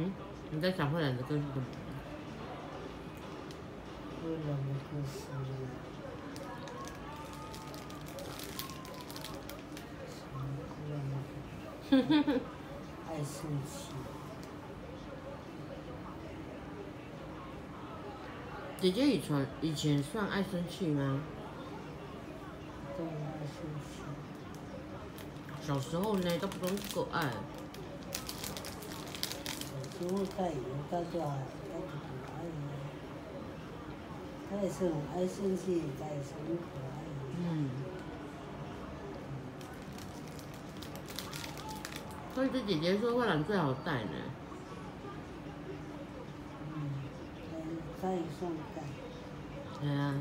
嗯，你在讲慧兰的歌是什么？为了那个是，什么为了那个爱生气，姐姐以前以前算爱生气吗？对，爱生气，小时候呢，都不懂这个爱。有时候他以为他就还他就很爱你，他也爱生气，他也是很可爱的。嗯。所以这姐姐说慧兰最好带呢。嗯，他他也算带。对啊。